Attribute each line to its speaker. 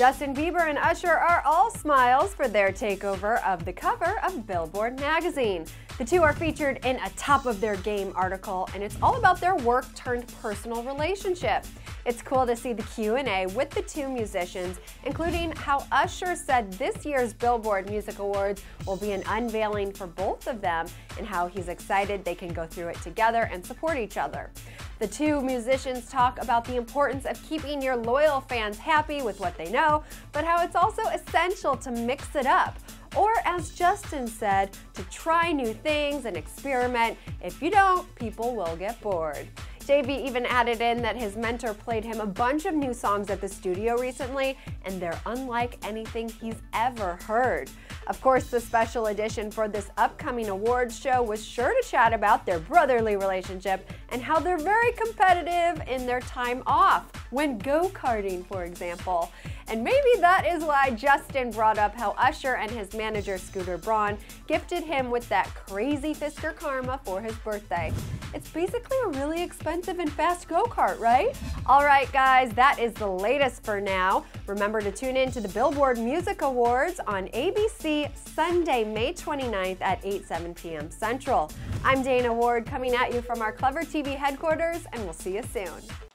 Speaker 1: Justin Bieber and Usher are all smiles for their takeover of the cover of Billboard magazine. The two are featured in a top of their game article, and it's all about their work turned personal relationship. It's cool to see the Q&A with the two musicians, including how Usher said this year's Billboard Music Awards will be an unveiling for both of them and how he's excited they can go through it together and support each other. The two musicians talk about the importance of keeping your loyal fans happy with what they know, but how it's also essential to mix it up. Or, as Justin said, to try new things and experiment. If you don't, people will get bored. JB even added in that his mentor played him a bunch of new songs at the studio recently, and they're unlike anything he's ever heard. Of course, the special edition for this upcoming awards show was sure to chat about their brotherly relationship and how they're very competitive in their time off, when go karting, for example. And maybe that is why Justin brought up how Usher and his manager Scooter Braun gifted him with that crazy Fisker Karma for his birthday. It's basically a really expensive and fast go-kart, right? All right, guys, that is the latest for now. Remember to tune in to the Billboard Music Awards on ABC Sunday, May 29th at 8, 7 p.m. Central. I'm Dana Ward coming at you from our Clevver TV headquarters, and we'll see you soon.